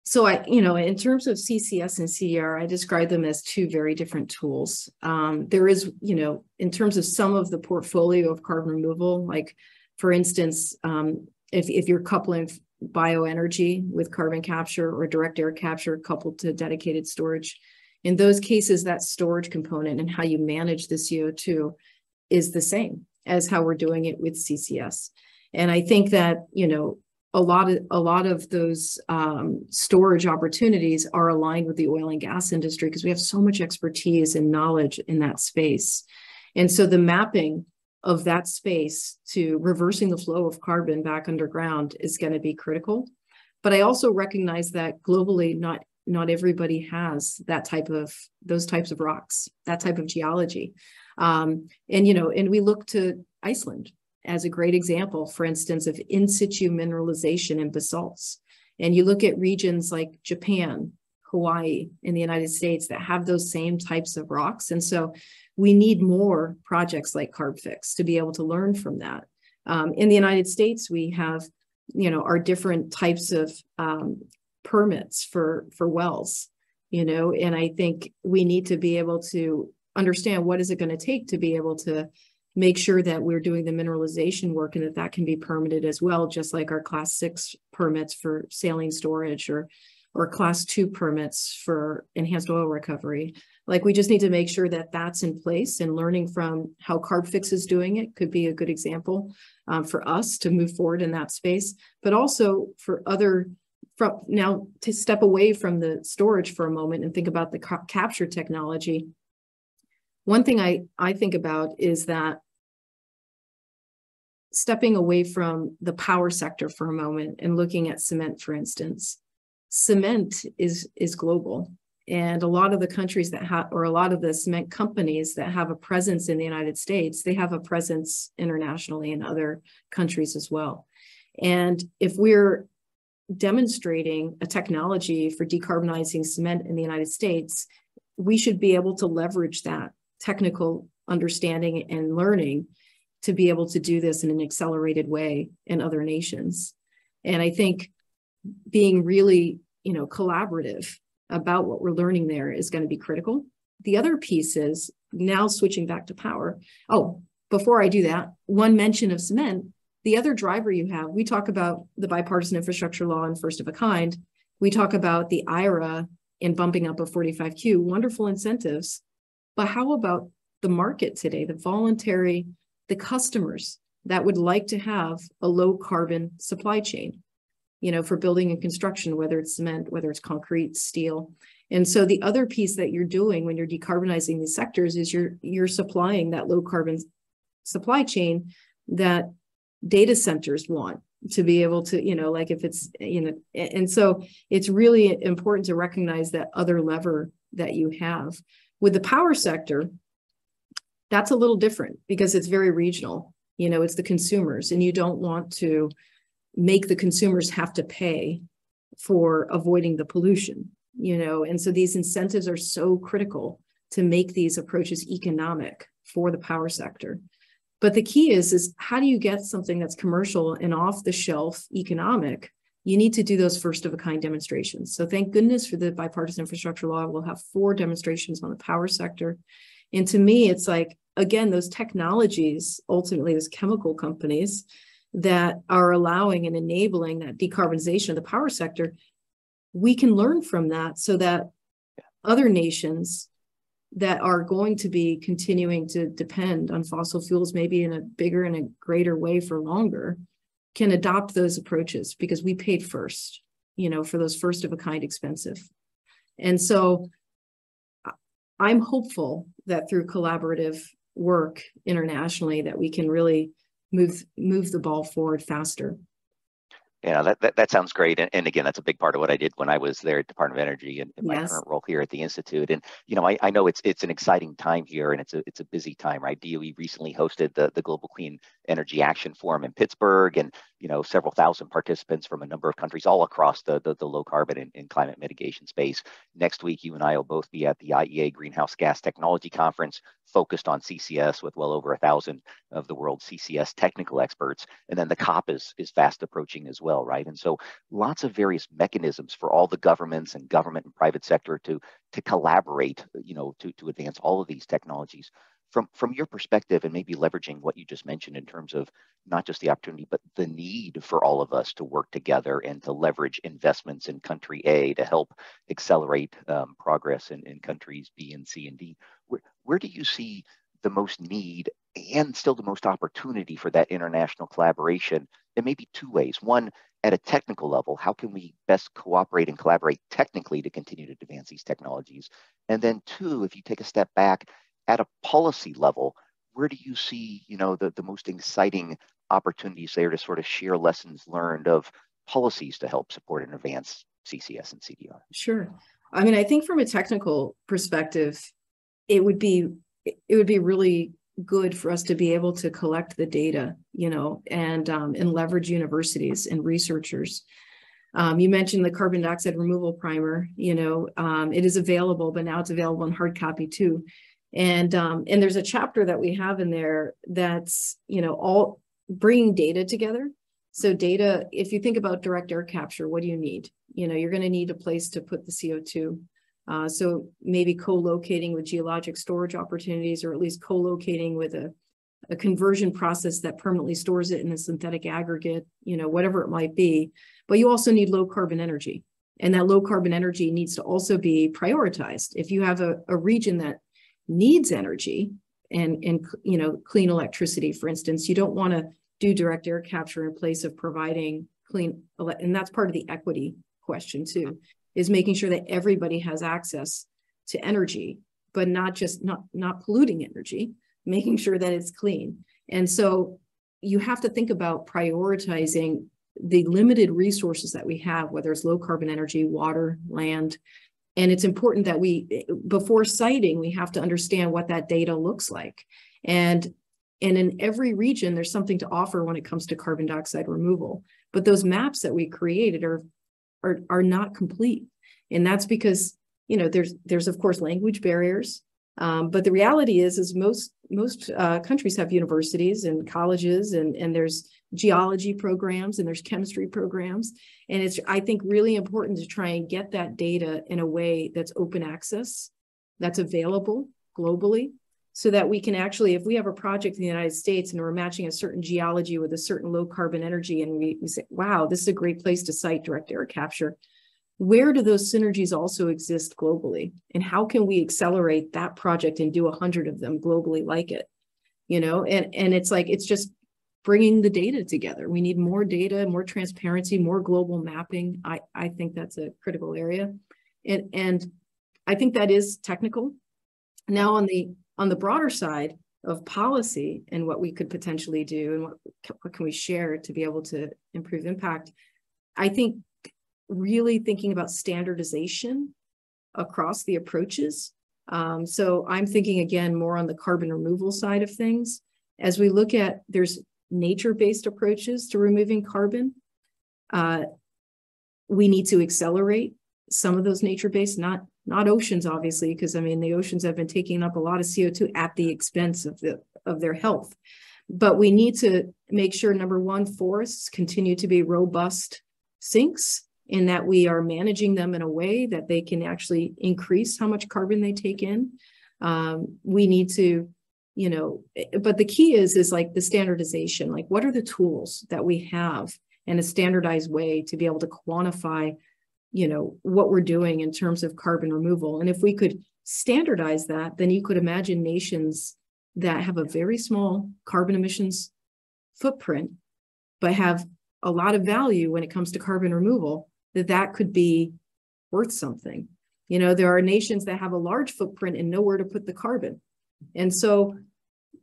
so I, you know, in terms of CCS and CDR, I describe them as two very different tools. Um, there is, you know, in terms of some of the portfolio of carbon removal, like for instance, um, if, if you're coupling bioenergy with carbon capture or direct air capture coupled to dedicated storage, in those cases, that storage component and how you manage the CO2 is the same as how we're doing it with CCS. And I think that, you know, a lot of a lot of those um, storage opportunities are aligned with the oil and gas industry because we have so much expertise and knowledge in that space. And so the mapping of that space to reversing the flow of carbon back underground is going to be critical. But i also recognize that globally not not everybody has that type of those types of rocks that type of geology. Um, and you know and we look to iceland as a great example, for instance, of in situ mineralization in basalts. And you look at regions like Japan, Hawaii, in the United States that have those same types of rocks. And so we need more projects like CarbFix to be able to learn from that. Um, in the United States, we have, you know, our different types of um, permits for for wells, you know, and I think we need to be able to understand what is it going to take to be able to make sure that we're doing the mineralization work and that that can be permitted as well, just like our class six permits for saline storage or or class two permits for enhanced oil recovery. Like we just need to make sure that that's in place and learning from how Carbfix is doing it could be a good example um, for us to move forward in that space, but also for other from now to step away from the storage for a moment and think about the ca capture technology. One thing I, I think about is that stepping away from the power sector for a moment and looking at cement, for instance, cement is, is global. And a lot of the countries that have, or a lot of the cement companies that have a presence in the United States, they have a presence internationally in other countries as well. And if we're demonstrating a technology for decarbonizing cement in the United States, we should be able to leverage that technical understanding and learning to be able to do this in an accelerated way in other nations. And I think being really, you know, collaborative about what we're learning there is going to be critical. The other piece is now switching back to power. Oh, before I do that, one mention of cement. The other driver you have, we talk about the bipartisan infrastructure law and first of a kind. We talk about the IRA and bumping up a 45Q, wonderful incentives. But how about the market today, the voluntary the customers that would like to have a low carbon supply chain, you know, for building and construction, whether it's cement, whether it's concrete, steel. And so the other piece that you're doing when you're decarbonizing these sectors is you're you're supplying that low carbon supply chain that data centers want to be able to, you know, like if it's, you know, and so it's really important to recognize that other lever that you have. With the power sector, that's a little different because it's very regional. You know, it's the consumers, and you don't want to make the consumers have to pay for avoiding the pollution, you know, and so these incentives are so critical to make these approaches economic for the power sector. But the key is is how do you get something that's commercial and off the shelf economic? You need to do those first of a kind demonstrations. So thank goodness for the bipartisan infrastructure law. We'll have four demonstrations on the power sector. And to me, it's like again, those technologies, ultimately, those chemical companies that are allowing and enabling that decarbonization of the power sector, we can learn from that so that other nations that are going to be continuing to depend on fossil fuels, maybe in a bigger and a greater way for longer, can adopt those approaches because we paid first, you know, for those first of a kind expensive. And so I'm hopeful that through collaborative work internationally that we can really move move the ball forward faster. Yeah, that, that, that sounds great. And, and, again, that's a big part of what I did when I was there at Department of Energy and in my yes. current role here at the Institute. And, you know, I, I know it's it's an exciting time here and it's a it's a busy time, right? DOE recently hosted the, the Global Clean Energy Action Forum in Pittsburgh and, you know, several thousand participants from a number of countries all across the, the, the low carbon and, and climate mitigation space. Next week, you and I will both be at the IEA Greenhouse Gas Technology Conference focused on CCS with well over a thousand of the world's CCS technical experts. And then the COP is, is fast approaching as well, right? And so lots of various mechanisms for all the governments and government and private sector to, to collaborate, you know, to, to advance all of these technologies. From, from your perspective and maybe leveraging what you just mentioned in terms of not just the opportunity, but the need for all of us to work together and to leverage investments in country A to help accelerate um, progress in, in countries B and C and D where, where do you see the most need and still the most opportunity for that international collaboration in maybe two ways. One, at a technical level, how can we best cooperate and collaborate technically to continue to advance these technologies? And then two, if you take a step back at a policy level, where do you see, you know, the, the most exciting opportunities there to sort of share lessons learned of policies to help support and advance CCS and CDR? Sure. I mean, I think from a technical perspective, it would be it would be really good for us to be able to collect the data, you know, and um, and leverage universities and researchers. Um, you mentioned the carbon dioxide removal primer. You know, um, it is available, but now it's available in hard copy too. And um, and there's a chapter that we have in there that's you know all bringing data together. So data, if you think about direct air capture, what do you need? You know, you're going to need a place to put the CO2. Uh, so maybe co-locating with geologic storage opportunities, or at least co-locating with a, a conversion process that permanently stores it in a synthetic aggregate, you know, whatever it might be. But you also need low carbon energy. and that low carbon energy needs to also be prioritized. If you have a, a region that needs energy and, and you know clean electricity, for instance, you don't want to do direct air capture in place of providing clean, and that's part of the equity question too, is making sure that everybody has access to energy, but not just not not polluting energy, making sure that it's clean. And so you have to think about prioritizing the limited resources that we have, whether it's low carbon energy, water, land. And it's important that we, before siting, we have to understand what that data looks like. And, and in every region, there's something to offer when it comes to carbon dioxide removal. But those maps that we created are, are, are not complete. And that's because, you know, there's, there's of course language barriers. Um, but the reality is, is most most uh, countries have universities and colleges, and and there's geology programs and there's chemistry programs, and it's I think really important to try and get that data in a way that's open access, that's available globally, so that we can actually, if we have a project in the United States and we're matching a certain geology with a certain low carbon energy, and we, we say, wow, this is a great place to site direct air capture where do those synergies also exist globally? And how can we accelerate that project and do a hundred of them globally like it? You know and and it's like it's just bringing the data together we need more data more transparency more global mapping i i think that's a critical area and and i think that is technical now on the on the broader side of policy and what we could potentially do and what, what can we share to be able to improve impact i think really thinking about standardization across the approaches. Um, so I'm thinking again more on the carbon removal side of things. As we look at, there's nature-based approaches to removing carbon. Uh, we need to accelerate some of those nature-based, not not oceans, obviously, because I mean the oceans have been taking up a lot of CO2 at the expense of the of their health. But we need to make sure number one, forests continue to be robust sinks in that we are managing them in a way that they can actually increase how much carbon they take in. Um, we need to, you know, eh, but the key is is like the standardization. Like, what are the tools that we have in a standardized way to be able to quantify, you know, what we're doing in terms of carbon removal? And if we could standardize that, then you could imagine nations that have a very small carbon emissions footprint, but have a lot of value when it comes to carbon removal that that could be worth something. You know, there are nations that have a large footprint and nowhere to put the carbon. And so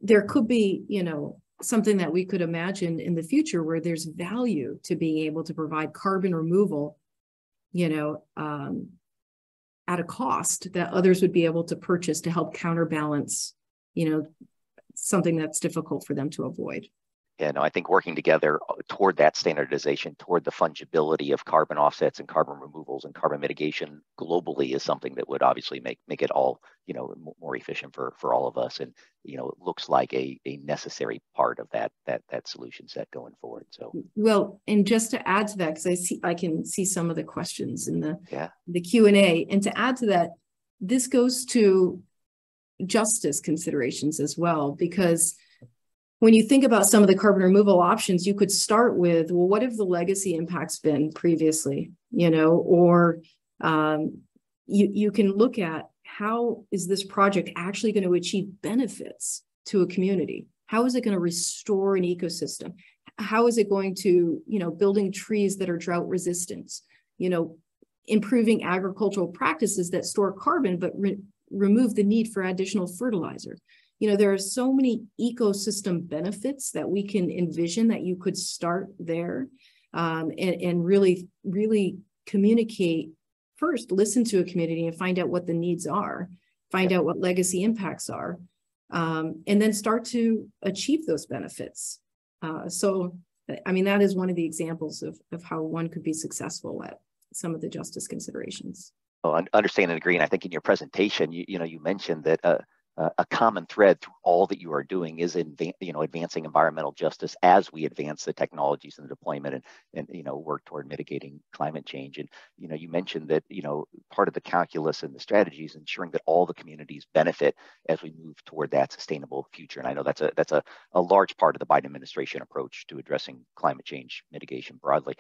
there could be, you know, something that we could imagine in the future where there's value to being able to provide carbon removal, you know, um, at a cost that others would be able to purchase to help counterbalance, you know, something that's difficult for them to avoid. No, I think working together uh, toward that standardization, toward the fungibility of carbon offsets and carbon removals and carbon mitigation globally is something that would obviously make make it all you know more efficient for for all of us, and you know it looks like a a necessary part of that that that solution set going forward. So well, and just to add to that, because I see I can see some of the questions in the yeah. the Q and A, and to add to that, this goes to justice considerations as well because when you think about some of the carbon removal options, you could start with, well, what have the legacy impacts been previously, you know, or um, you, you can look at how is this project actually going to achieve benefits to a community? How is it going to restore an ecosystem? How is it going to, you know, building trees that are drought resistant, you know, improving agricultural practices that store carbon but re remove the need for additional fertilizer you know, there are so many ecosystem benefits that we can envision that you could start there um, and, and really, really communicate first, listen to a community and find out what the needs are, find out what legacy impacts are, um, and then start to achieve those benefits. Uh, so, I mean, that is one of the examples of, of how one could be successful at some of the justice considerations. Well, understand and agree. And I think in your presentation, you, you know, you mentioned that uh, a common thread through all that you are doing is in, you know advancing environmental justice as we advance the technologies and the deployment and and you know work toward mitigating climate change. And you know you mentioned that you know part of the calculus and the strategy is ensuring that all the communities benefit as we move toward that sustainable future. And I know that's a that's a, a large part of the Biden administration approach to addressing climate change mitigation broadly.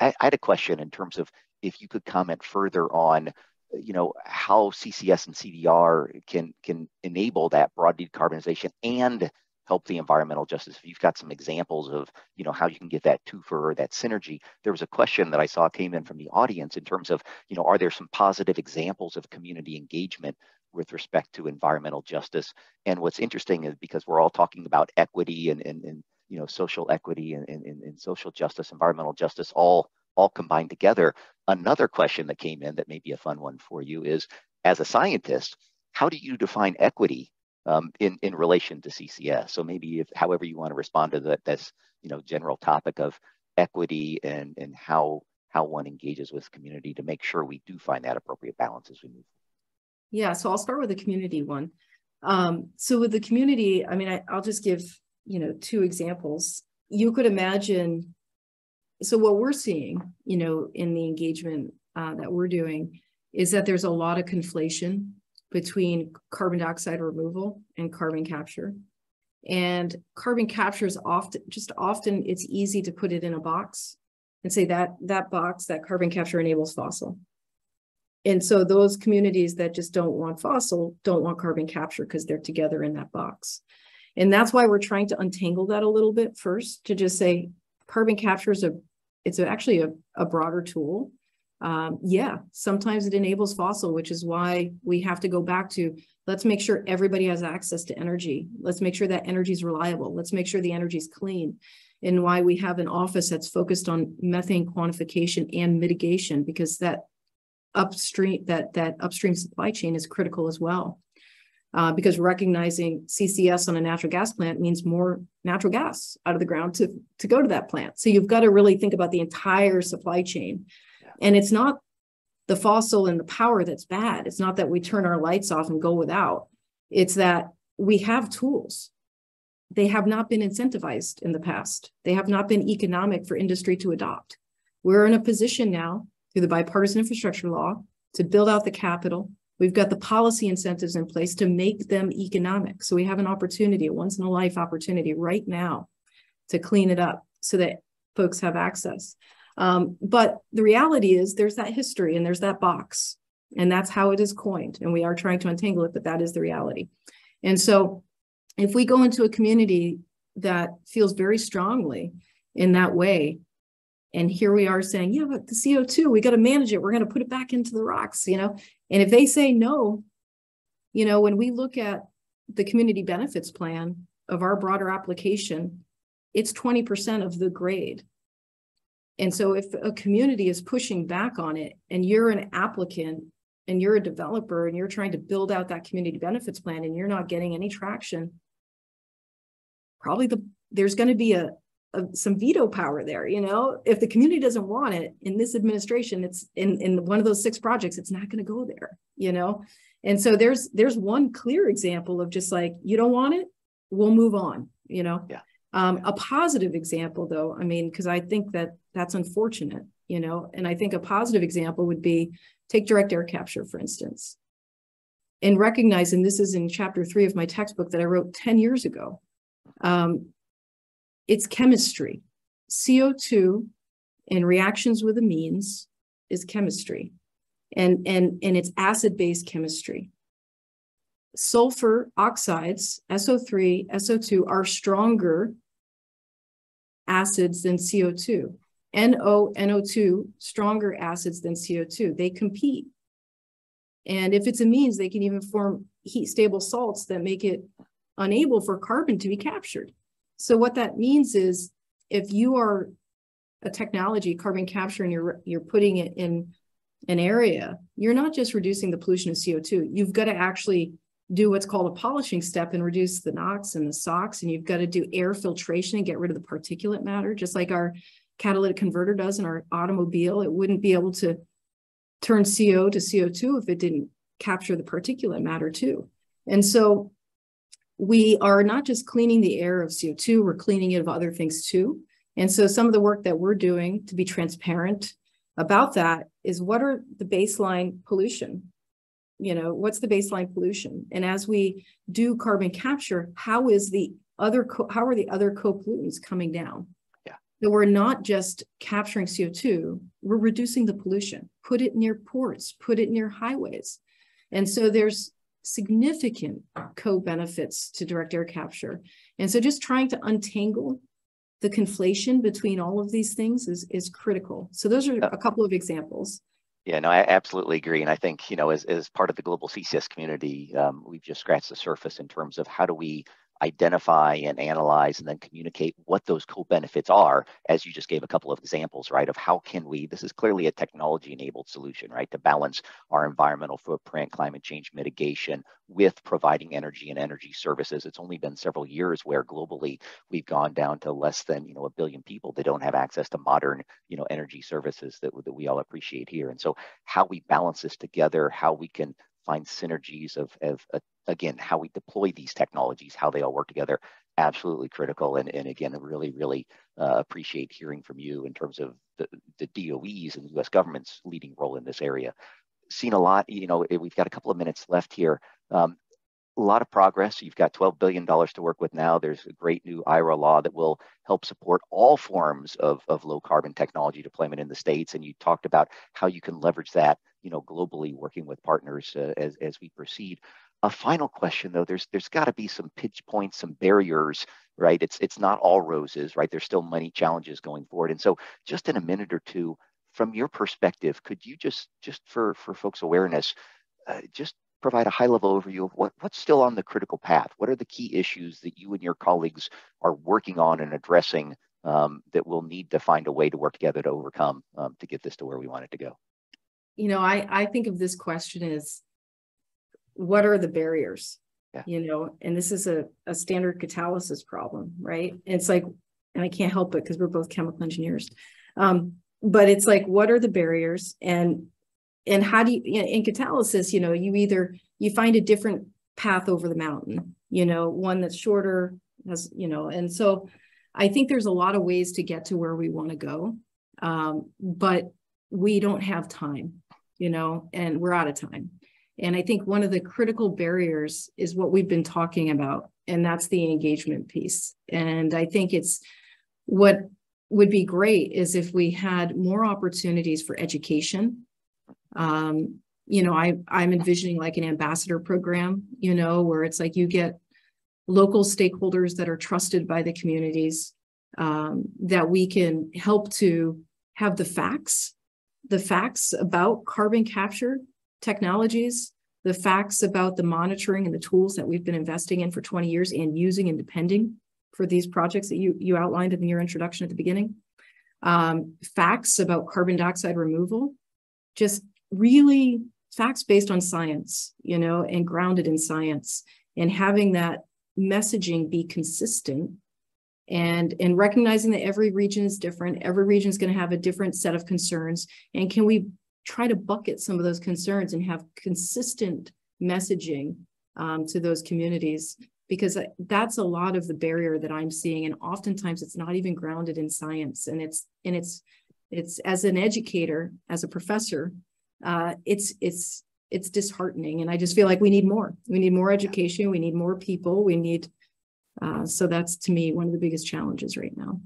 I, I had a question in terms of if you could comment further on you know how CCS and CDR can can enable that broad decarbonization and help the environmental justice. If you've got some examples of you know how you can get that twofer or that synergy. There was a question that I saw came in from the audience in terms of you know are there some positive examples of community engagement with respect to environmental justice? And what's interesting is because we're all talking about equity and and, and you know social equity and, and, and social justice, environmental justice, all all combined together. Another question that came in that may be a fun one for you is, as a scientist, how do you define equity um, in, in relation to CCS? So maybe if, however you want to respond to that, this you know, general topic of equity and, and how, how one engages with community to make sure we do find that appropriate balance as we move. Yeah, so I'll start with the community one. Um, so with the community, I mean, I, I'll just give, you know, two examples. You could imagine so what we're seeing, you know, in the engagement uh, that we're doing is that there's a lot of conflation between carbon dioxide removal and carbon capture. And carbon capture is often just often it's easy to put it in a box and say that that box that carbon capture enables fossil. And so those communities that just don't want fossil don't want carbon capture because they're together in that box. And that's why we're trying to untangle that a little bit first to just say carbon capture is a it's actually a, a broader tool. Um, yeah, sometimes it enables fossil, which is why we have to go back to let's make sure everybody has access to energy. Let's make sure that energy is reliable. Let's make sure the energy is clean. And why we have an office that's focused on methane quantification and mitigation, because that upstream that that upstream supply chain is critical as well uh, because recognizing CCS on a natural gas plant means more natural gas out of the ground to, to go to that plant. So you've got to really think about the entire supply chain. And it's not the fossil and the power that's bad. It's not that we turn our lights off and go without. It's that we have tools. They have not been incentivized in the past. They have not been economic for industry to adopt. We're in a position now through the bipartisan infrastructure law to build out the capital, We've got the policy incentives in place to make them economic. So we have an opportunity, a once in a life opportunity right now to clean it up so that folks have access. Um, but the reality is there's that history and there's that box, and that's how it is coined. And we are trying to untangle it, but that is the reality. And so if we go into a community that feels very strongly in that way, and here we are saying, yeah, but the CO2, we got to manage it. We're going to put it back into the rocks, you know? And if they say no, you know, when we look at the community benefits plan of our broader application, it's 20% of the grade. And so if a community is pushing back on it and you're an applicant and you're a developer and you're trying to build out that community benefits plan and you're not getting any traction, probably the there's going to be a, some veto power there. You know, if the community doesn't want it in this administration, it's in in one of those six projects, it's not going to go there. You know, and so there's there's one clear example of just like you don't want it, we'll move on. You know, yeah. Um, a positive example, though, I mean, because I think that that's unfortunate. You know, and I think a positive example would be take direct air capture, for instance, and recognize, and this is in chapter three of my textbook that I wrote 10 years ago. Um, it's chemistry. CO2 in reactions with amines is chemistry and, and, and it's acid-based chemistry. Sulfur oxides, SO3, SO2 are stronger acids than CO2. NO, NO2, stronger acids than CO2. They compete. And if it's amines, they can even form heat stable salts that make it unable for carbon to be captured. So what that means is if you are a technology, carbon capture, and you're you're putting it in an area, you're not just reducing the pollution of CO2. You've got to actually do what's called a polishing step and reduce the NOx and the SOx, and you've got to do air filtration and get rid of the particulate matter, just like our catalytic converter does in our automobile. It wouldn't be able to turn CO to CO2 if it didn't capture the particulate matter too. And so we are not just cleaning the air of CO2, we're cleaning it of other things too. And so some of the work that we're doing to be transparent about that is what are the baseline pollution? You know, what's the baseline pollution? And as we do carbon capture, how is the other, how are the other co-pollutants coming down? Yeah. that we're not just capturing CO2, we're reducing the pollution. Put it near ports, put it near highways. And so there's significant co-benefits to direct air capture. And so just trying to untangle the conflation between all of these things is, is critical. So those are a couple of examples. Yeah, no, I absolutely agree. And I think, you know, as, as part of the global CCS community, um, we've just scratched the surface in terms of how do we identify and analyze and then communicate what those co-benefits are as you just gave a couple of examples right of how can we this is clearly a technology enabled solution right to balance our environmental footprint climate change mitigation with providing energy and energy services. It's only been several years where globally we've gone down to less than you know a billion people that don't have access to modern you know energy services that, that we all appreciate here. And so how we balance this together how we can find synergies of, of uh, again, how we deploy these technologies, how they all work together, absolutely critical. And, and again, really, really uh, appreciate hearing from you in terms of the, the DOE's and the US government's leading role in this area. Seen a lot, you know, we've got a couple of minutes left here. Um, a lot of progress. You've got $12 billion to work with now. There's a great new IRA law that will help support all forms of, of low carbon technology deployment in the States. And you talked about how you can leverage that, you know, globally working with partners uh, as, as we proceed. A final question though, there's there's got to be some pitch points, some barriers, right? It's it's not all roses, right? There's still many challenges going forward. And so just in a minute or two, from your perspective, could you just just for for folks' awareness, uh, just provide a high level overview of what, what's still on the critical path? What are the key issues that you and your colleagues are working on and addressing um, that we'll need to find a way to work together to overcome um, to get this to where we want it to go? You know, I, I think of this question as what are the barriers? Yeah. You know, and this is a, a standard catalysis problem, right? it's like, and I can't help it because we're both chemical engineers. Um, but it's like, what are the barriers? And and how do you in catalysis you know you either you find a different path over the mountain you know one that's shorter has you know and so i think there's a lot of ways to get to where we want to go um, but we don't have time you know and we're out of time and i think one of the critical barriers is what we've been talking about and that's the engagement piece. And i think it's what would be great is if we had more opportunities for education. Um, you know, I I'm envisioning like an ambassador program, you know, where it's like you get local stakeholders that are trusted by the communities um, that we can help to have the facts, the facts about carbon capture technologies, the facts about the monitoring and the tools that we've been investing in for 20 years and using and depending for these projects that you, you outlined in your introduction at the beginning. Um, facts about carbon dioxide removal, just really facts based on science, you know, and grounded in science, and having that messaging be consistent and and recognizing that every region is different every region is going to have a different set of concerns and can we try to bucket some of those concerns and have consistent messaging um, to those communities because that's a lot of the barrier that i'm seeing and oftentimes it's not even grounded in science and it's and it's it's as an educator as a professor uh, it's it's it's disheartening and i just feel like we need more. We need more education we need more people we need uh, so that's to me one of the biggest challenges right now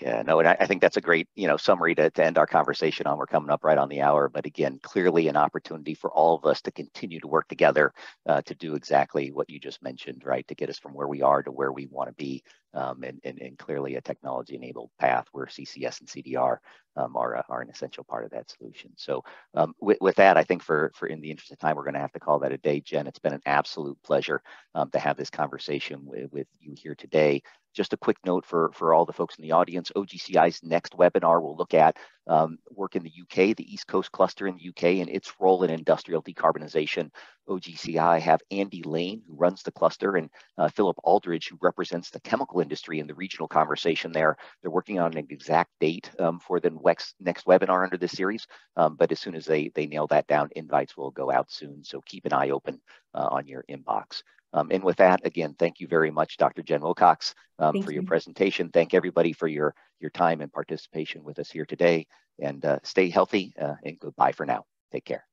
yeah, no, and I, I, think that's a great, you know, summary to, to end our conversation on. We're coming up right on the hour, but again, clearly an opportunity for all of us to continue to work together uh, to do exactly what you just mentioned, right? To get us from where we are to where we want to be, um, and, and, and clearly a technology-enabled path where CCS and CDR um, are, uh, are an essential part of that solution. So um, with, with, that, I think for, for in the interest of time, we're going to have to call that a day. Jen, it's been an absolute pleasure um, to have this conversation with, with you here today. Just a quick note for, for all the folks in the audience, OGCI's next webinar will look at um, work in the UK, the East Coast cluster in the UK, and its role in industrial decarbonization. OGCI have Andy Lane, who runs the cluster, and uh, Philip Aldridge, who represents the chemical industry in the regional conversation there. They're working on an exact date um, for the next, next webinar under this series, um, but as soon as they, they nail that down, invites will go out soon, so keep an eye open uh, on your inbox. Um, and with that, again, thank you very much, Dr. Jen Wilcox, um, for you. your presentation. Thank everybody for your, your time and participation with us here today. And uh, stay healthy uh, and goodbye for now. Take care.